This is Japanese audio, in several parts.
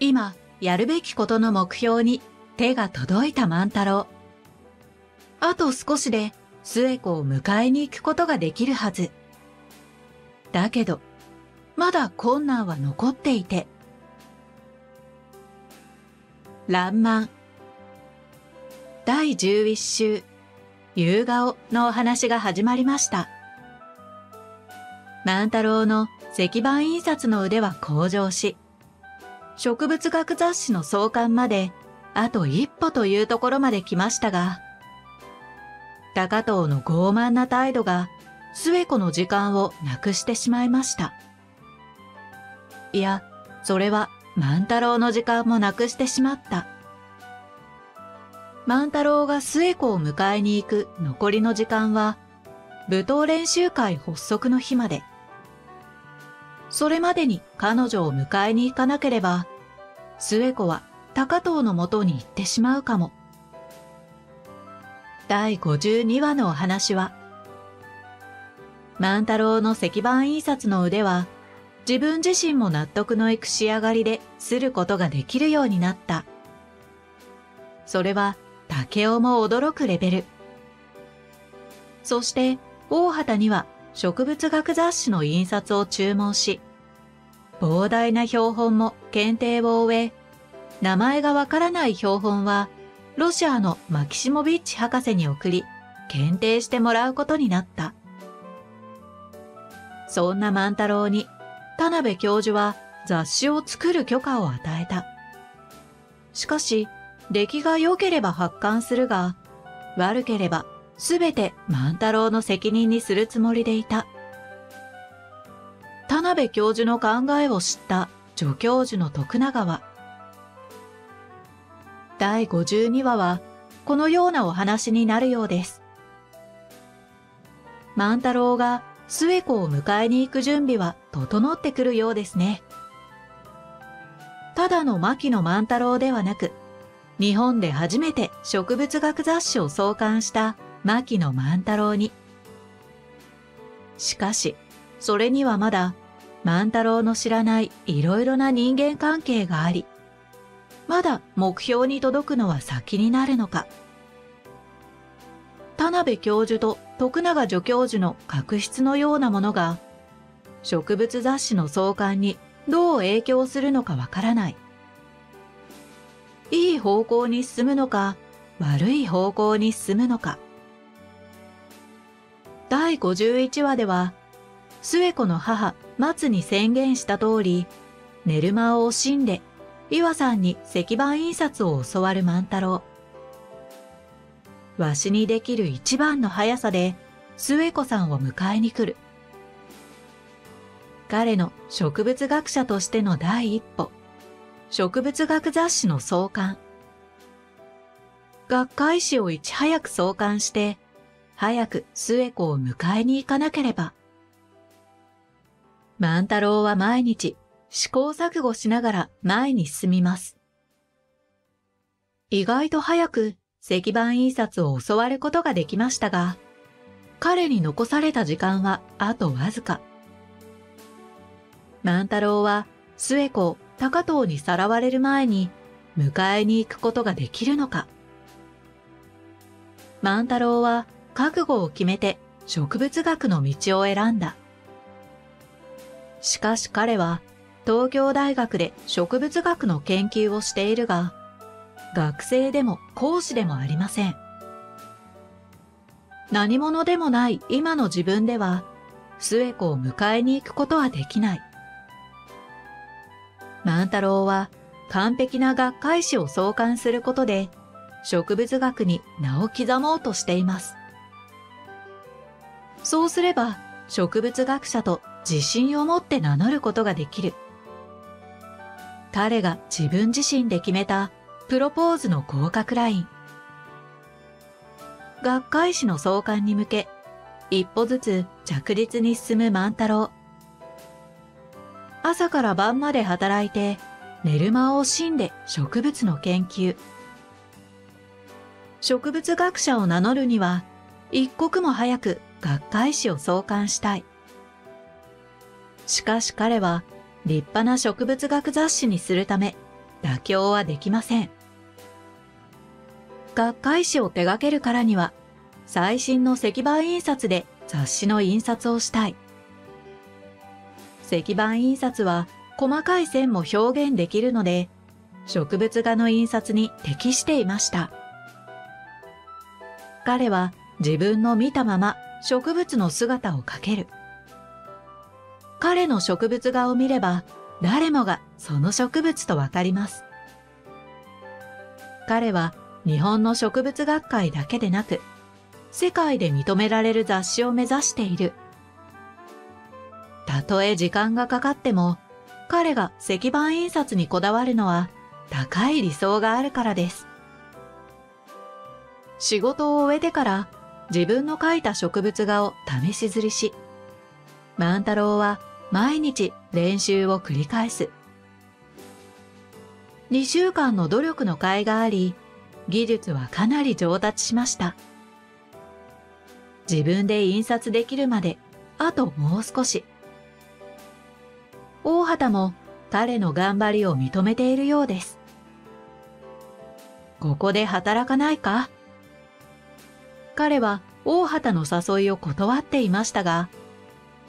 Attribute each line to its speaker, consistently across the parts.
Speaker 1: 今、やるべきことの目標に手が届いた万太郎。あと少しで末子を迎えに行くことができるはず。だけど、まだ困難は残っていて。らんまん。第11週、夕顔のお話が始まりました。万太郎の石版印刷の腕は向上し、植物学雑誌の創刊まであと一歩というところまで来ましたが、高藤の傲慢な態度が末子の時間をなくしてしまいました。いや、それは万太郎の時間もなくしてしまった。万太郎が末子を迎えに行く残りの時間は、舞踏練習会発足の日まで。それまでに彼女を迎えに行かなければ、末子は高藤のもとに行ってしまうかも。第52話のお話は、万太郎の石版印刷の腕は、自分自身も納得のいく仕上がりですることができるようになった。それは竹雄も驚くレベル。そして大畑には植物学雑誌の印刷を注文し、膨大な標本も検定を終え、名前がわからない標本はロシアのマキシモビッチ博士に送り、検定してもらうことになった。そんな万太郎に、田辺教授は雑誌を作る許可を与えた。しかし、出来が良ければ発刊するが、悪ければすべて万太郎の責任にするつもりでいた。田辺教授の考えを知った助教授の徳永は、第52話はこのようなお話になるようです。万太郎が末子を迎えに行く準備は整ってくるようですね。ただの牧野万太郎ではなく、日本で初めて植物学雑誌を創刊した牧野万太郎に。しかし、それにはまだ万太郎の知らないいろいろな人間関係があり、まだ目標に届くのは先になるのか。田辺教授と徳永助教授の確執のようなものが、植物雑誌の創刊にどう影響するのかわからない。いい方向に進むのか、悪い方向に進むのか。第51話では、末子の母、松に宣言した通り、寝る間を惜しんで岩さんに石版印刷を教わる万太郎。わしにできる一番の速さで、末子さんを迎えに来る。彼の植物学者としての第一歩、植物学雑誌の創刊。学会誌をいち早く創刊して、早く末子を迎えに行かなければ。万太郎は毎日試行錯誤しながら前に進みます。意外と早く石版印刷を教わることができましたが、彼に残された時間はあとわずか。万太郎は末子高藤にさらわれる前に迎えに行くことができるのか。万太郎は覚悟を決めて植物学の道を選んだ。しかし彼は東京大学で植物学の研究をしているが、学生でも講師でもありません。何者でもない今の自分では、末子を迎えに行くことはできない。万太郎は完璧な学会誌を創刊することで、植物学に名を刻もうとしています。そうすれば、植物学者と自信を持って名乗ることができる。彼が自分自身で決めたプロポーズの合格ライン。学会誌の創刊に向け、一歩ずつ着実に進む万太郎。朝から晩まで働いて、寝る間を惜しんで植物の研究。植物学者を名乗るには、一刻も早く学会誌を創刊したい。しかし彼は立派な植物学雑誌にするため、妥協はできません。学会誌を手掛けるからには、最新の石版印刷で雑誌の印刷をしたい。石版印刷は細かい線も表現できるので、植物画の印刷に適していました。彼は自分の見たまま植物の姿を描ける。彼の植物画を見れば誰もがその植物とわかります。彼は日本の植物学会だけでなく、世界で認められる雑誌を目指している。たとえ時間がかかっても、彼が石版印刷にこだわるのは高い理想があるからです。仕事を終えてから自分の描いた植物画を試し刷りし、万太郎は毎日練習を繰り返す。2週間の努力の甲斐があり、技術はかなり上達しました。自分で印刷できるまで、あともう少し。大畑も彼の頑張りを認めているようです。ここで働かないか？彼は大畑の誘いを断っていましたが、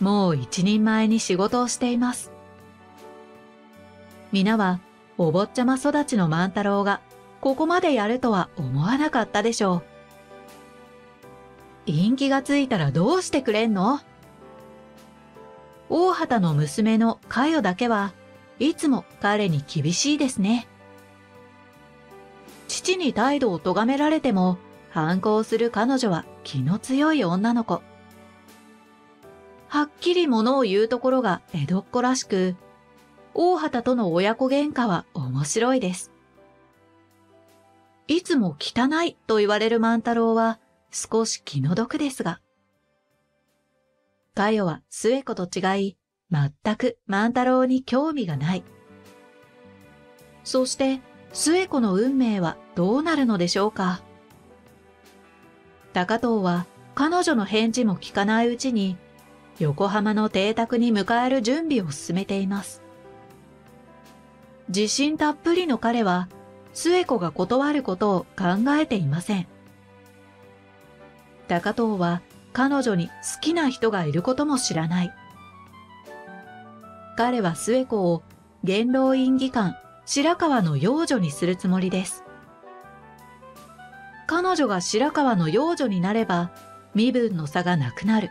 Speaker 1: もう一人前に仕事をしています。皆はお坊ちゃま育ちの万太郎がここまでやるとは思わなかったでしょう。陰気がついたらどうしてくれんの？大畑の娘のかよだけはいつも彼に厳しいですね。父に態度を咎められても反抗する彼女は気の強い女の子。はっきり物を言うところが江戸っ子らしく、大畑との親子喧嘩は面白いです。いつも汚いと言われる万太郎は少し気の毒ですが。かよは末子と違い、全く万太郎に興味がない。そして末子の運命はどうなるのでしょうか。高藤は彼女の返事も聞かないうちに横浜の邸宅に迎える準備を進めています。自信たっぷりの彼は、末子が断ることを考えていません。高藤は彼女に好きな人がいることも知らない。彼は末子を元老院議官白川の養女にするつもりです。彼女が白川の養女になれば身分の差がなくなる。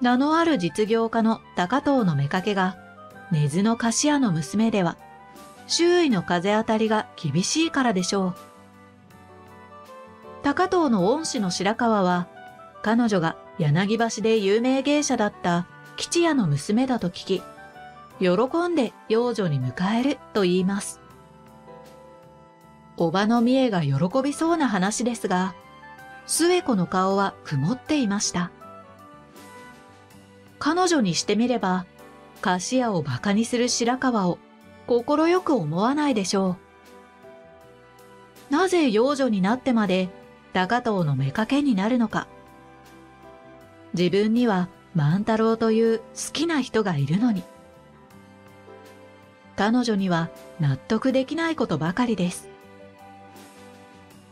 Speaker 1: 名のある実業家の高藤の妾が、根津の菓子屋の娘では、周囲の風当たりが厳しいからでしょう。高藤の恩師の白川は、彼女が柳橋で有名芸者だった吉屋の娘だと聞き、喜んで養女に迎えると言います。おばの三重が喜びそうな話ですが、末子の顔は曇っていました。彼女にしてみれば、菓子屋を馬鹿にする白川を快く思わないでしょう。なぜ養女になってまで高藤の妾になるのか。自分には万太郎という好きな人がいるのに。彼女には納得できないことばかりです。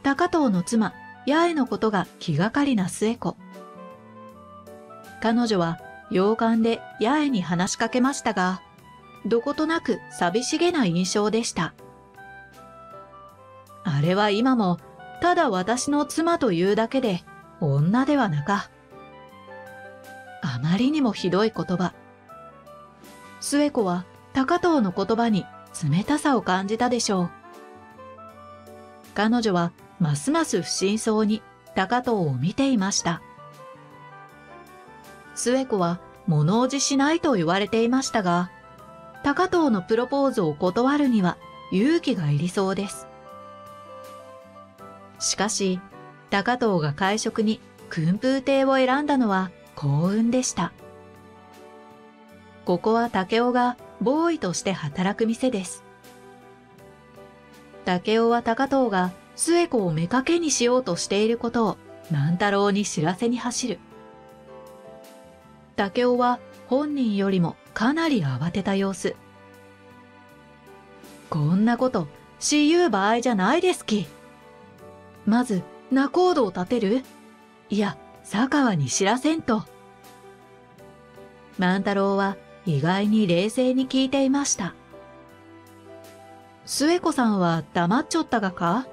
Speaker 1: 高藤の妻、八重のことが気がかりな末子。彼女は洋館で八重に話しかけましたが、どことなく寂しげな印象でした。あれは今も、ただ私の妻というだけで、女ではなか。あまりにもひどい言葉。末子は高藤の言葉に冷たさを感じたでしょう。彼女はますます不審そうに高藤を見ていました。末子は物おじしないと言われていましたが、高藤のプロポーズを断るには勇気がいりそうです。しかし、高藤が会食に訓風亭を選んだのは幸運でした。ここは竹雄がボーイとして働く店です。竹雄は高藤が末子を妾にしようとしていることを万太郎に知らせに走る。竹雄は本人よりもかなり慌てた様子。こんなこと、しゆう場合じゃないですき。まず、仲人を立てる？いや、佐川に知らせんと。万太郎は意外に冷静に聞いていました。末子さんは黙っちょったがか？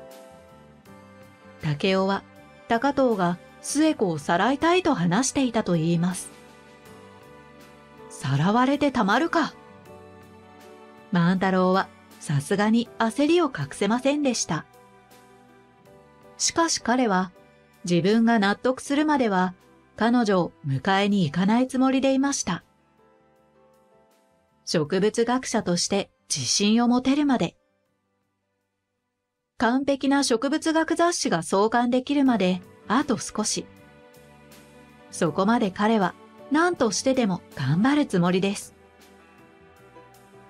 Speaker 1: 竹雄は高藤が末子をさらいたいと話していたと言います。さらわれてたまるか。万太郎はさすがに焦りを隠せませんでした。しかし彼は自分が納得するまでは彼女を迎えに行かないつもりでいました。植物学者として自信を持てるまで完璧な植物学雑誌が創刊できるまであと少し。そこまで彼は何としてでも頑張るつもりです。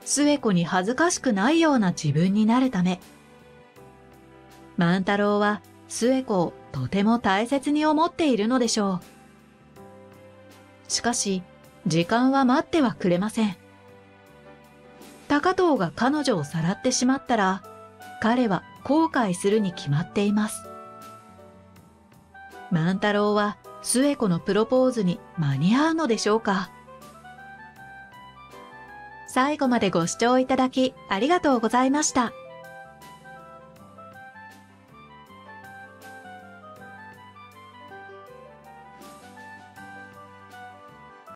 Speaker 1: 末子に恥ずかしくないような自分になるため。万太郎は末子をとても大切に思っているのでしょう。しかし、時間は待ってはくれません。高藤が彼女をさらってしまったら、彼は後悔するに決まっています。万太郎は末子のプロポーズに間に合うのでしょうか？最後までご視聴いただきありがとうございました。